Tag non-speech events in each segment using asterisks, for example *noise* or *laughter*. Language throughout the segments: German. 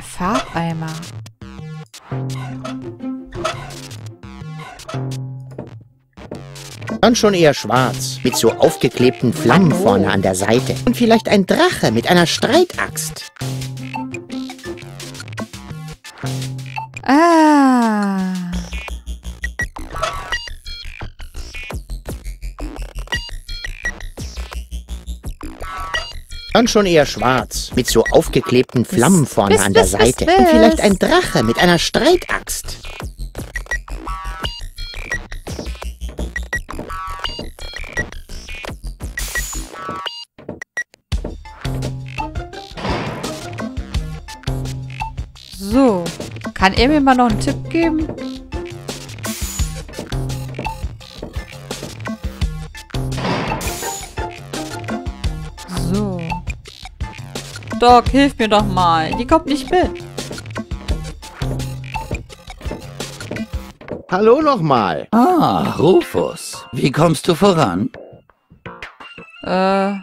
Der Farbeimer. Dann schon eher schwarz, mit so aufgeklebten Flammen vorne an der Seite. Und vielleicht ein Drache mit einer Streitaxt. Dann schon eher schwarz, mit so aufgeklebten Flammen vorne bis, an der bis, Seite. bis. Und vielleicht ein Drache mit einer Streitaxt. So. Kann er mir mal noch einen Tipp geben? Doc, hilf mir doch mal. Die kommt nicht mit. Hallo nochmal. Ah, Rufus. Wie kommst du voran? Äh,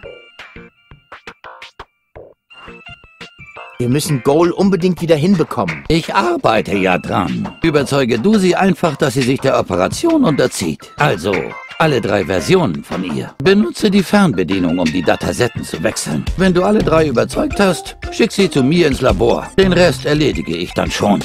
Wir müssen Goal unbedingt wieder hinbekommen. Ich arbeite ja dran. Überzeuge du sie einfach, dass sie sich der Operation unterzieht. Also, alle drei Versionen von ihr. Benutze die Fernbedienung, um die Datasetten zu wechseln. Wenn du alle drei überzeugt hast, schick sie zu mir ins Labor. Den Rest erledige ich dann schon.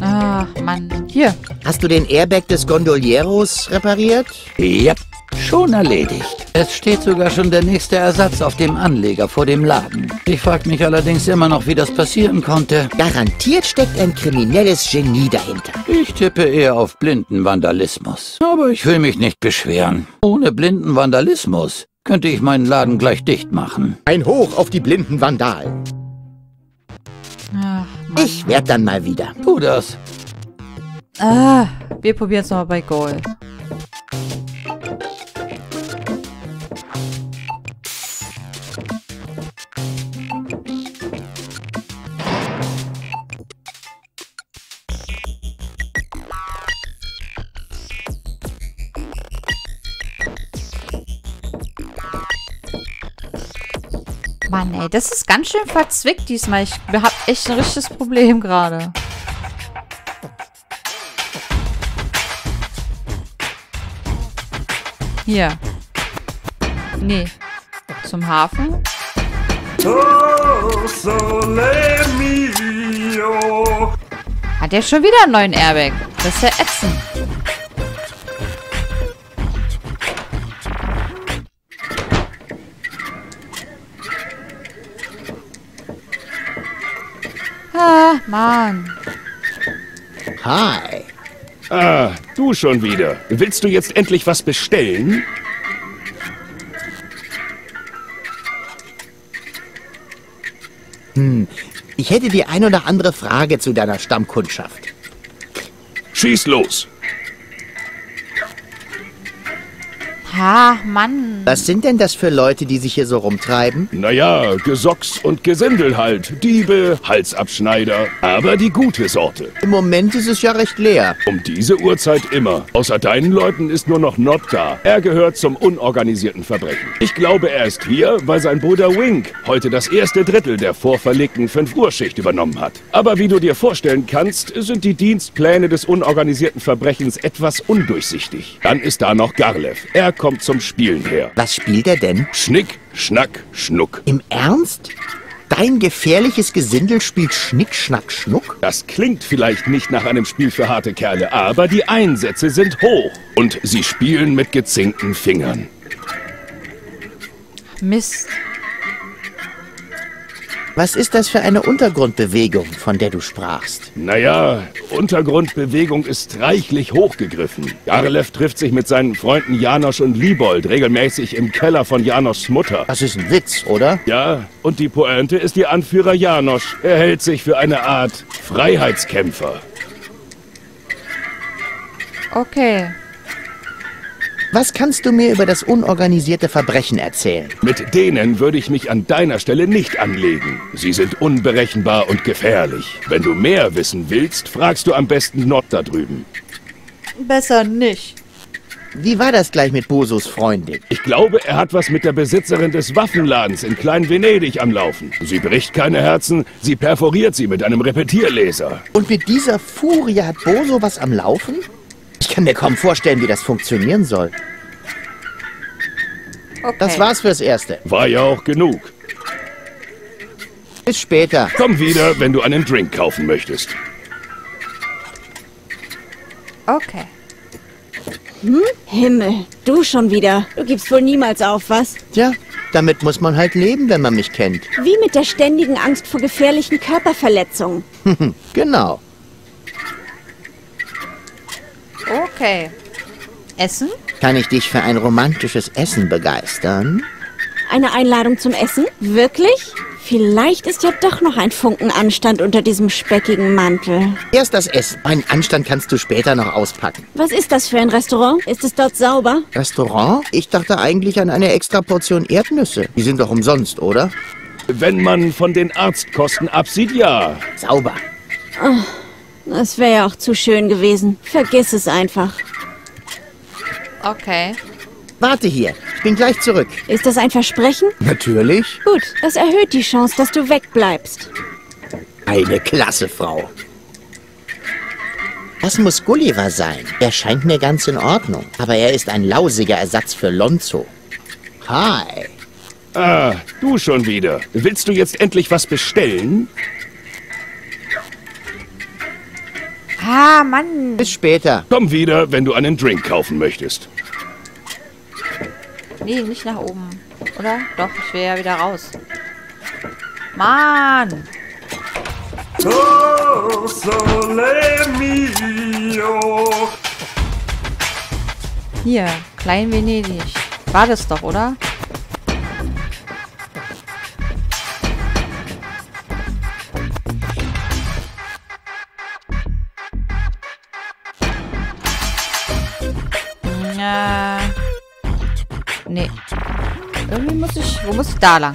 ach, Mann. Hier. Hast du den Airbag des Gondolieros repariert? Yep, schon erledigt. Es steht sogar schon der nächste Ersatz auf dem Anleger vor dem Laden. Ich frage mich allerdings immer noch, wie das passieren konnte. Garantiert steckt ein kriminelles Genie dahinter. Ich tippe eher auf blinden Vandalismus. Aber ich will mich nicht beschweren. Ohne blinden Vandalismus könnte ich meinen Laden gleich dicht machen. Ein Hoch auf die blinden Vandalen. Ach. Ich werd dann mal wieder. Tu das. Ah, wir probieren es nochmal bei Goal. Das ist ganz schön verzwickt diesmal. Ich hab echt ein richtiges Problem gerade. Hier. Nee. Zum Hafen? Oh, mio. Hat der schon wieder einen neuen Airbag? Das ist ja ätzend. Mann. Hi. Ah, du schon wieder. Willst du jetzt endlich was bestellen? Ich hätte die ein oder andere Frage zu deiner Stammkundschaft. Schieß los. Ha, Mann. Was sind denn das für Leute, die sich hier so rumtreiben? Naja, Gesocks und Gesindel halt. Diebe, Halsabschneider. Aber die gute Sorte. Im Moment ist es ja recht leer. Um diese Uhrzeit immer. Außer deinen Leuten ist nur noch Not da. Er gehört zum unorganisierten Verbrechen. Ich glaube, er ist hier, weil sein Bruder Wink heute das erste Drittel der vorverlegten 5-Uhr-Schicht übernommen hat. Aber wie du dir vorstellen kannst, sind die Dienstpläne des unorganisierten Verbrechens etwas undurchsichtig. Dann ist da noch Garlev. Er kommt zum Spielen her. Was spielt er denn? Schnick, Schnack, Schnuck. Im Ernst? Dein gefährliches Gesindel spielt Schnick, Schnack, Schnuck? Das klingt vielleicht nicht nach einem Spiel für harte Kerle, aber die Einsätze sind hoch. Und sie spielen mit gezinkten Fingern. Mist. Was ist das für eine Untergrundbewegung, von der du sprachst? Naja, Untergrundbewegung ist reichlich hochgegriffen. Garlev trifft sich mit seinen Freunden Janosch und Liebold regelmäßig im Keller von Janoschs Mutter. Das ist ein Witz, oder? Ja, und die Pointe ist ihr Anführer Janosch. Er hält sich für eine Art Freiheitskämpfer. Okay. Was kannst du mir über das unorganisierte Verbrechen erzählen? Mit denen würde ich mich an deiner Stelle nicht anlegen. Sie sind unberechenbar und gefährlich. Wenn du mehr wissen willst, fragst du am besten Nord da drüben. Besser nicht. wie war das gleich mit Bosos Freundin? Ich glaube, er hat was mit der Besitzerin des Waffenladens in Klein-Venedig am Laufen. Sie bricht keine Herzen, sie perforiert sie mit einem Repetierlaser. Und mit dieser Furie hat Boso was am Laufen? Ich kann mir kaum vorstellen, wie das funktionieren soll. Okay. Das war's fürs Erste. War ja auch genug. Bis später. Komm wieder, wenn du einen Drink kaufen möchtest. Okay. Himmel, du schon wieder. Du gibst wohl niemals auf, was? Tja, damit muss man halt leben, wenn man mich kennt. Wie mit der ständigen Angst vor gefährlichen Körperverletzungen. *laughs* Genau. Okay. Essen? Kann ich dich für ein romantisches Essen begeistern? Eine Einladung zum Essen? Wirklich? Vielleicht ist ja doch noch ein Funken Anstand unter diesem speckigen Mantel. Erst das Essen. Meinen Anstand kannst du später noch auspacken. Was ist das für ein Restaurant? Ist es dort sauber? Restaurant? Ich dachte eigentlich an eine extra Portion Erdnüsse. Die sind doch umsonst, oder? Wenn man von den Arztkosten absieht, ja. Sauber. Das wäre ja auch zu schön gewesen. Vergiss es einfach. Okay. Warte hier. Ich bin gleich zurück. Ist das ein Versprechen? Natürlich. Gut, das erhöht die Chance, dass du wegbleibst. Eine klasse Frau. Das muss Gulliver sein. Er scheint mir ganz in Ordnung. Aber er ist ein lausiger Ersatz für Lonzo. Hi. Ah, du schon wieder. Willst du jetzt endlich was bestellen? Ah, Mann. Bis später. Komm wieder, wenn du einen Drink kaufen möchtest. Nee, nicht nach oben. Oder? Doch, ich will ja wieder raus. Mann. Hier, Klein Venedig. War das doch, oder? Muss ich. Wo muss ich da lang?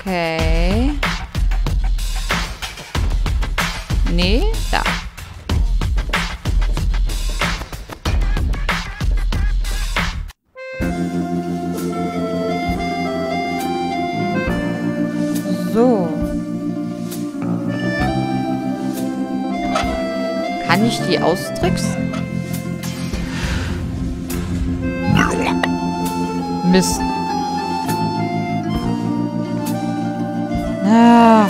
Okay. Nee, da. So. Kann ich die austricksen? Mist. Ah.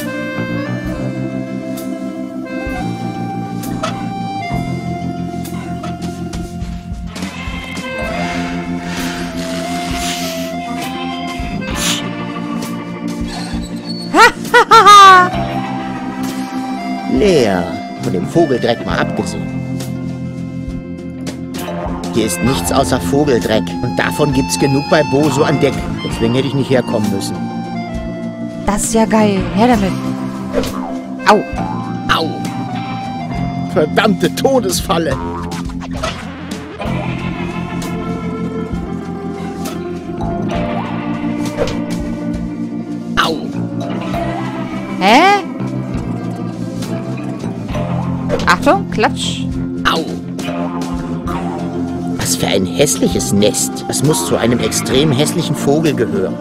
*laughs* Von dem Vogeldreck mal abgesehen. Hier ist nichts außer Vogeldreck. Und davon gibt's genug bei Boso an Deck. Deswegen hätte ich nicht herkommen müssen. Das ist ja geil. Her damit. Au. Au! Verdammte Todesfalle! Au! Hä? Achtung, Klatsch. Au! Was für ein hässliches Nest. Das muss zu einem extrem hässlichen Vogel gehören.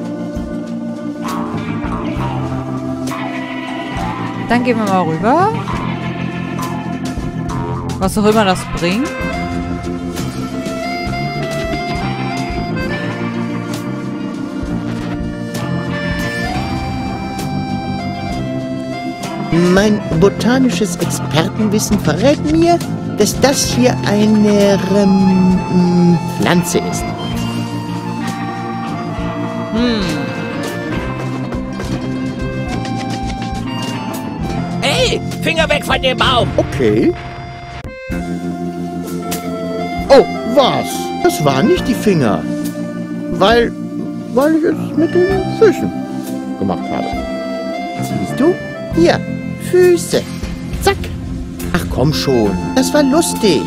Dann gehen wir mal rüber. Was auch immer das bringt. Mein botanisches Expertenwissen verrät mir, dass das hier eine ähm, Pflanze ist. Hey, Finger weg von dem Baum! Okay. Oh, was? Das waren nicht die Finger. Weil, weil ich es mit den Füßen gemacht habe. Siehst du? Hier, Füße. Zack. Ach komm schon, das war lustig.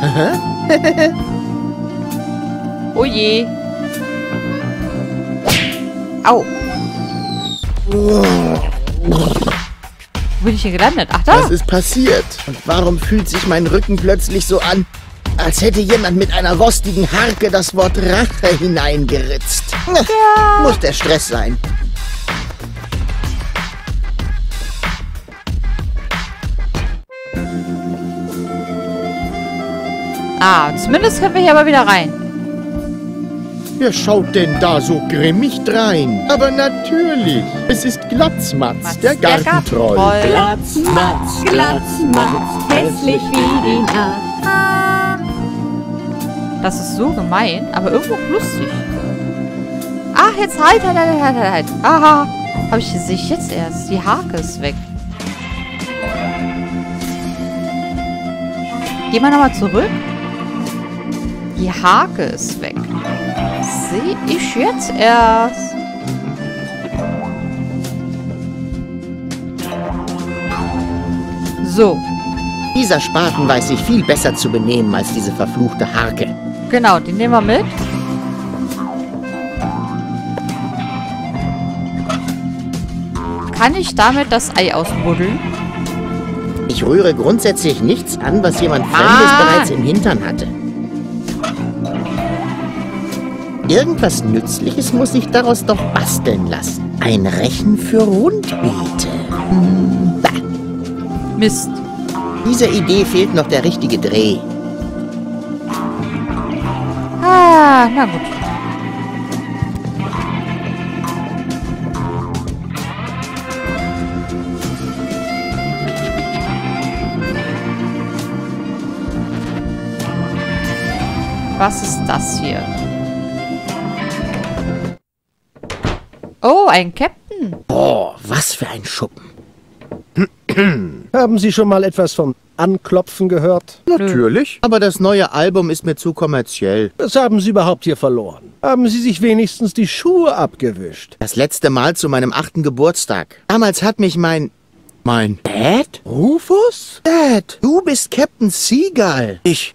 *laughs* Oh je. Au. Wo bin ich hier gelandet? Ach da. Was ist passiert? Und warum fühlt sich mein Rücken plötzlich so an, als hätte jemand mit einer rostigen Harke das Wort Rache hineingeritzt? Ja. Muss der Stress sein. Ah, zumindest können wir hier aber wieder rein. Wer schaut denn da so grimmig drein? Aber natürlich, es ist Glatzmatz, Matz, der der Gartentroll. Gartentroll. Glatzmatz, Glatzmatz, hässlich wie die Nacht. Das ist so gemein, aber irgendwo lustig. Ach, jetzt halt, halt, halt, halt, halt, halt. Aha. Habe ich sehe ich jetzt erst. Die Hake ist weg. Gehen wir nochmal zurück. Die Hake ist weg. Sehe ich jetzt erst. So, Dieser Spaten weiß sich viel besser zu benehmen als diese verfluchte Harke. genau, den nehmen wir mit. Kann ich damit das Ei ausbuddeln? Ich rühre grundsätzlich nichts an, was jemand Fremdes Ah. bereits im Hintern hatte. Irgendwas Nützliches muss ich daraus doch basteln lassen. Ein Rechen für Rundbeete. Hm. Mist. Dieser Idee fehlt noch der richtige Dreh. Ah, na gut. Was ist das hier? Oh, ein Captain. Boah, was für ein Schuppen. *clears throat* Haben Sie schon mal etwas von Anklopfen gehört? Natürlich. Aber das neue Album ist mir zu kommerziell. Was haben Sie überhaupt hier verloren? Haben Sie sich wenigstens die Schuhe abgewischt? Das letzte Mal zu meinem achten Geburtstag. Damals hat mich mein... Mein... Dad? Rufus? Dad, du bist Captain Seagull. Ich...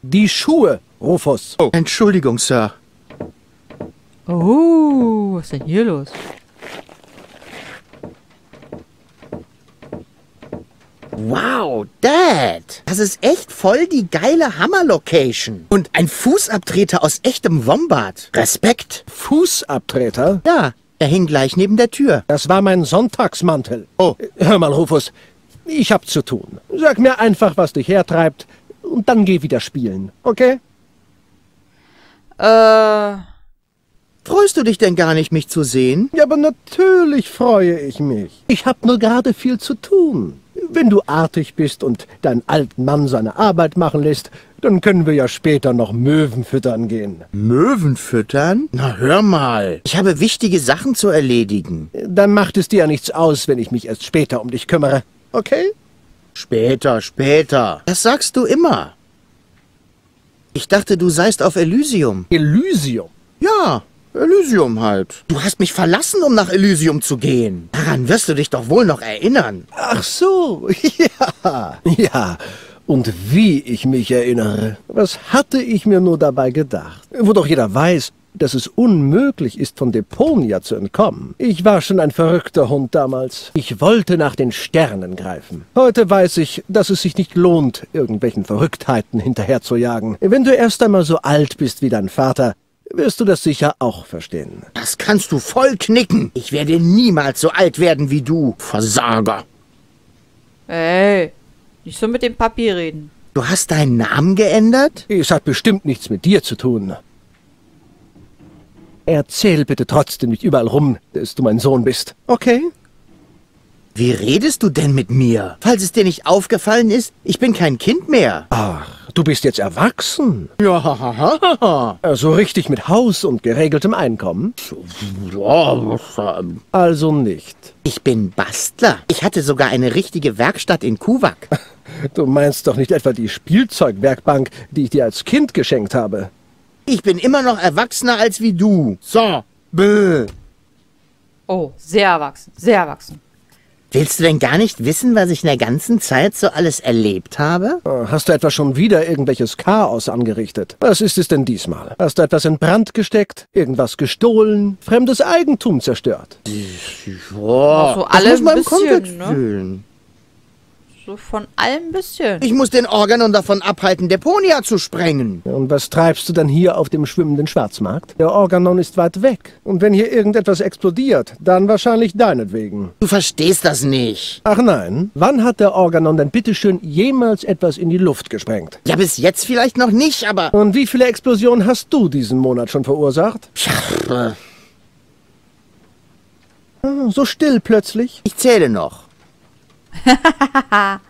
Die Schuhe, Rufus. Entschuldigung, Sir. Oh, was ist denn hier los? Wow, Dad. Das ist echt voll die geile Hammer-Location. Und ein Fußabtreter aus echtem Wombat. Respekt. Fußabtreter? Ja, er hing gleich neben der Tür. Das war mein Sonntagsmantel. Oh. Hör mal, Rufus. Ich hab zu tun. Sag mir einfach, was dich hertreibt. Und dann geh wieder spielen, okay? Äh, Freust du dich denn gar nicht, mich zu sehen? Ja, aber natürlich freue ich mich. Ich hab nur gerade viel zu tun. Wenn du artig bist und deinen alten Mann seine Arbeit machen lässt, dann können wir ja später noch Möwen füttern gehen. Möwen füttern? Na, hör mal. Ich habe wichtige Sachen zu erledigen. Dann macht es dir ja nichts aus, wenn ich mich erst später um dich kümmere. Okay? Später, später. Das sagst du immer. Ich dachte, du seist auf Elysium. Elysium. Ja, Elysium halt. Du hast mich verlassen, um nach Elysium zu gehen. Daran wirst du dich doch wohl noch erinnern. Ach so, *laughs* ja. Ja. Und wie ich mich erinnere. Was hatte ich mir nur dabei gedacht? Wo doch jeder weiß, dass es unmöglich ist, von Deponia zu entkommen. Ich war schon ein verrückter Hund damals. Ich wollte nach den Sternen greifen. Heute weiß ich, dass es sich nicht lohnt, irgendwelchen Verrücktheiten hinterherzujagen. Wenn du erst einmal so alt bist wie dein Vater, wirst du das sicher auch verstehen. Das kannst du voll knicken. Ich werde niemals so alt werden wie du, Versager. ey, nicht so mit dem Papi reden. Du hast deinen Namen geändert? Es hat bestimmt nichts mit dir zu tun. Erzähl bitte trotzdem nicht überall rum, dass du mein Sohn bist. Okay? Wie redest du denn mit mir? Falls es dir nicht aufgefallen ist, ich bin kein Kind mehr. Ach, du bist jetzt erwachsen. Ja, hahaha. Also richtig mit Haus und geregeltem Einkommen? Also nicht. ich bin Bastler. Ich hatte sogar eine richtige Werkstatt in Kuwak. *laughs* Du meinst doch nicht etwa die Spielzeugwerkbank, die ich dir als Kind geschenkt habe. Ich bin immer noch erwachsener als wie du. So. Bäh. Oh, sehr erwachsen, sehr erwachsen. Willst du denn gar nicht wissen, was ich in der ganzen Zeit so alles erlebt habe? Oh, Hast du etwa schon wieder irgendwelches Chaos angerichtet? Was ist es denn diesmal? Hast du etwas in Brand gesteckt? Irgendwas gestohlen? Fremdes Eigentum zerstört? Boah, so das alle muss man ein im bisschen, Kontext ne? fühlen. So von allem ein bisschen. Ich muss den Organon davon abhalten, Deponia zu sprengen. Und was treibst du dann hier auf dem schwimmenden Schwarzmarkt? Der Organon ist weit weg. Und wenn hier irgendetwas explodiert, dann wahrscheinlich deinetwegen. Du verstehst das nicht. Ach nein, wann hat der Organon denn bitteschön jemals etwas in die Luft gesprengt? Ja, bis jetzt vielleicht noch nicht, aber... Und wie viele Explosionen hast du diesen Monat schon verursacht? Tja, Ah, So still plötzlich. ich zähle noch. *laughs*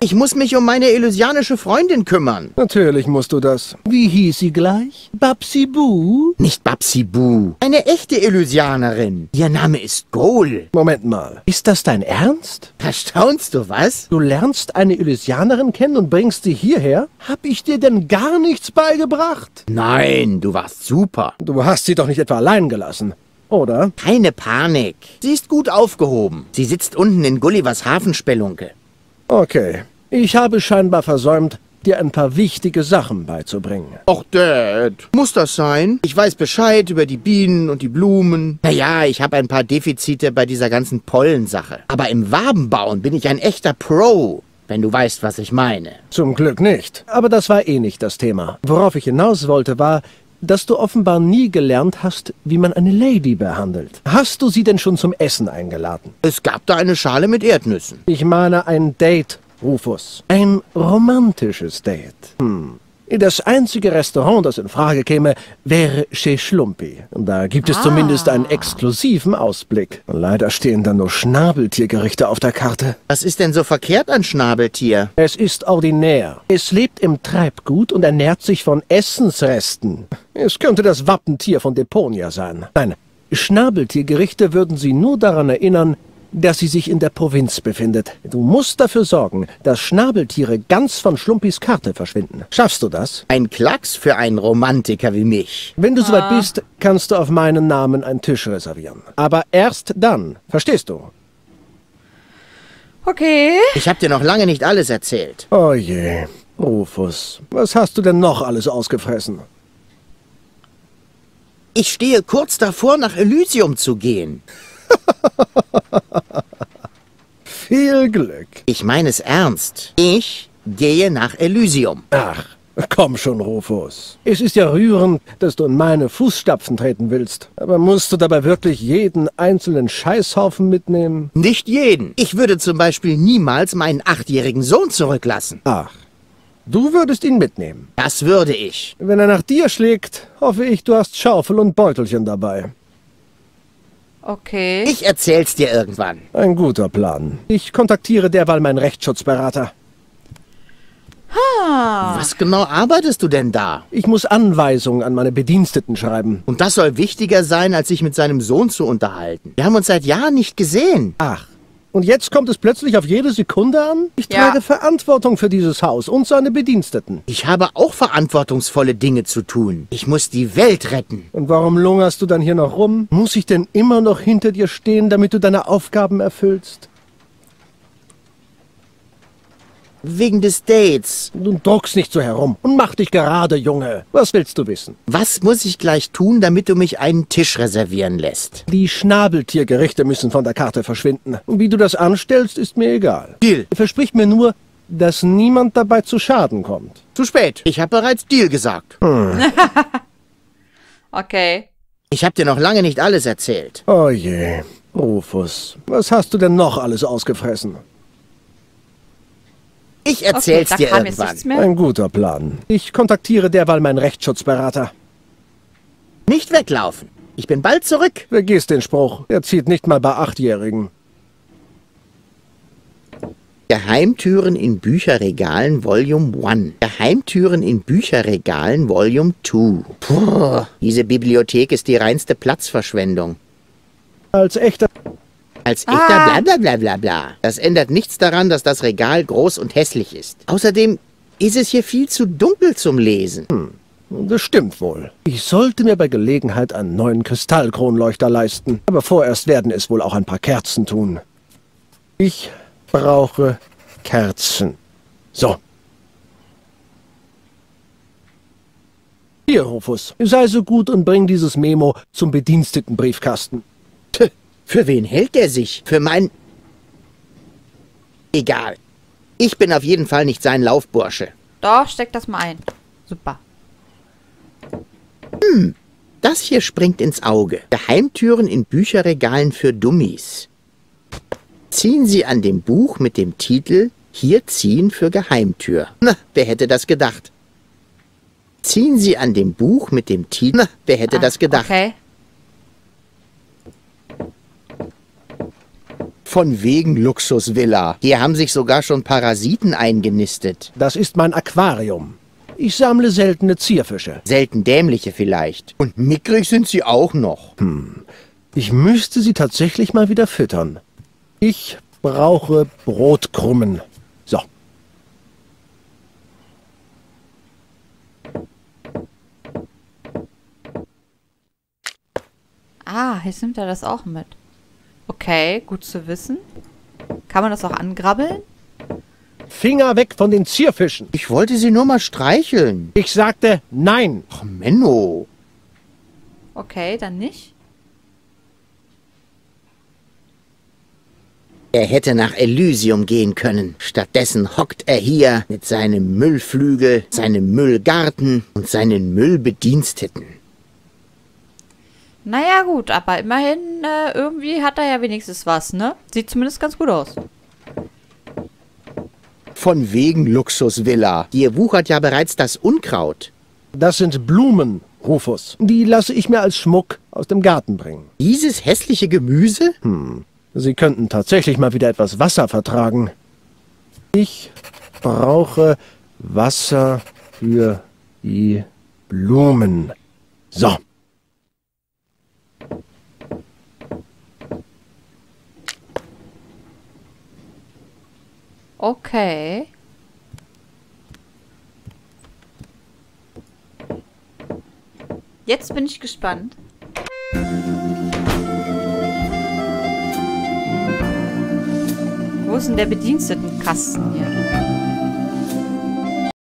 Ich muss mich um meine illusianische Freundin kümmern. Natürlich musst du das. Wie hieß sie gleich? Babsi Boo? Nicht Babsi Boo. Eine echte Illusianerin. Ihr Name ist Goal. Moment mal. Ist das dein Ernst? Verstaunst du was? Du lernst eine Illusianerin kennen und bringst sie hierher? Hab ich dir denn gar nichts beigebracht? Nein, du warst super. Du hast sie doch nicht etwa allein gelassen, oder? Keine Panik. Sie ist gut aufgehoben. Sie sitzt unten in Gullivers Hafenspelunke. Okay. Ich habe scheinbar versäumt, dir ein paar wichtige Sachen beizubringen. Och, Dad. Muss das sein? Ich weiß Bescheid über die Bienen und die Blumen. Naja, ich habe ein paar Defizite bei dieser ganzen Pollensache. Aber im Wabenbauen bin ich ein echter Pro. Wenn du weißt, was ich meine. Zum Glück nicht. Aber das war eh nicht das Thema. Worauf ich hinaus wollte, war, dass du offenbar nie gelernt hast, wie man eine Lady behandelt. Hast du sie denn schon zum Essen eingeladen? Es gab da eine Schale mit Erdnüssen. Ich meine ein Date, Rufus. Ein romantisches Date. Hm. Das einzige Restaurant, das in Frage käme, wäre Chez Schlumpi. Da gibt es zumindest einen exklusiven Ausblick. Leider stehen da nur Schnabeltiergerichte auf der Karte. Was ist denn so verkehrt an Schnabeltier? Es ist ordinär. Es lebt im Treibgut und ernährt sich von Essensresten. Es könnte das Wappentier von Deponia sein. Nein, Schnabeltiergerichte würden Sie nur daran erinnern, dass sie sich in der Provinz befindet. Du musst dafür sorgen, dass Schnabeltiere ganz von Schlumpis Karte verschwinden. Schaffst du das? Ein Klacks für einen Romantiker wie mich. Wenn du soweit bist, kannst du auf meinen Namen einen Tisch reservieren. Aber erst dann. Verstehst du? Okay. Ich hab dir noch lange nicht alles erzählt. Oh je. Rufus, was hast du denn noch alles ausgefressen? Ich stehe kurz davor, nach Elysium zu gehen. *laughs* Viel Glück. Ich meine es ernst. Ich gehe nach Elysium. Ach, komm schon, Rufus. Es ist ja rührend, dass du in meine Fußstapfen treten willst. Aber musst du dabei wirklich jeden einzelnen Scheißhaufen mitnehmen? Nicht jeden. Ich würde zum Beispiel niemals meinen achtjährigen Sohn zurücklassen. Ach, du würdest ihn mitnehmen. Das würde ich. Wenn er nach dir schlägt, hoffe ich, du hast Schaufel und Beutelchen dabei. Okay. Ich erzähl's dir irgendwann. Ein guter Plan. Ich kontaktiere derweil meinen Rechtsschutzberater. Was genau arbeitest du denn da? Ich muss Anweisungen an meine Bediensteten schreiben. Und das soll wichtiger sein, als sich mit seinem Sohn zu unterhalten. Wir haben uns seit Jahren nicht gesehen. Ach, und jetzt kommt es plötzlich auf jede Sekunde an? Ich Ja. trage Verantwortung für dieses Haus und seine Bediensteten. Ich habe auch verantwortungsvolle Dinge zu tun. Ich muss die Welt retten. Und warum lungerst du dann hier noch rum? Muss ich denn immer noch hinter dir stehen, damit du deine Aufgaben erfüllst? Wegen des Dates. Du druckst nicht so herum und mach dich gerade, Junge. Was willst du wissen? Was muss ich gleich tun, damit du mich einen Tisch reservieren lässt? Die Schnabeltiergerichte müssen von der Karte verschwinden. Und wie du das anstellst, ist mir egal. Deal. Versprich mir nur, dass niemand dabei zu Schaden kommt. Zu spät. Ich habe bereits Deal gesagt. *laughs* Okay. Ich habe dir noch lange nicht alles erzählt. Oh je. Rufus, was hast du denn noch alles ausgefressen? Ich Okay, erzähl's da dir irgendwann. nichts mehr. Ein guter Plan. Ich kontaktiere derweil meinen Rechtsschutzberater. Nicht weglaufen. Ich bin bald zurück. Vergiss den Spruch. Er zieht nicht mal bei Achtjährigen. Geheimtüren in Bücherregalen Volume 1. Geheimtüren in Bücherregalen Volume 2. Puh, diese Bibliothek ist die reinste Platzverschwendung. Als echter... Als echter bla bla bla bla bla. Das ändert nichts daran, dass das Regal groß und hässlich ist. Außerdem ist es hier viel zu dunkel zum Lesen. Das stimmt wohl. Ich sollte mir bei Gelegenheit einen neuen Kristallkronleuchter leisten. Aber vorerst werden es wohl auch ein paar Kerzen tun. Ich brauche Kerzen. So. Hier, Rufus, sei so gut und bring dieses Memo zum Bedienstetenbriefkasten. Für wen hält er sich? Für mein... Egal. Ich bin auf jeden Fall nicht sein Laufbursche. Doch, steck das mal ein. Super. Das hier springt ins Auge. Geheimtüren in Bücherregalen für Dummies. Ziehen Sie an dem Buch mit dem Titel Hier ziehen für Geheimtür. Na, wer hätte das gedacht? Ziehen Sie an dem Buch mit dem Titel... Na, wer hätte Ah, das gedacht? Okay. Von wegen Luxusvilla. Hier haben sich sogar schon Parasiten eingenistet. Das ist mein Aquarium. Ich sammle seltene Zierfische. Selten dämliche vielleicht. Und mickrig sind sie auch noch. Ich müsste sie tatsächlich mal wieder füttern. Ich brauche Brotkrummen. So. Ah, jetzt nimmt er das auch mit. Okay, gut zu wissen. Kann man das auch angrabbeln? Finger weg von den Zierfischen. Ich wollte sie nur mal streicheln. Ich sagte nein. Ach, Menno. Okay, dann nicht. Er hätte nach Elysium gehen können. Stattdessen hockt er hier mit seinem Müllflügel, seinem Müllgarten und seinen Müllbediensteten. Naja, gut, aber immerhin, äh, irgendwie hat er ja wenigstens was, ne? Sieht zumindest ganz gut aus. Von wegen Luxusvilla. Hier wuchert ja bereits das Unkraut. Das sind Blumen, Rufus. Die lasse ich mir als Schmuck aus dem Garten bringen. Dieses hässliche Gemüse? Sie könnten tatsächlich mal wieder etwas Wasser vertragen. Ich brauche Wasser für die Blumen. So. Okay. Jetzt bin ich gespannt. Wo ist denn der Bedienstetenkasten hier?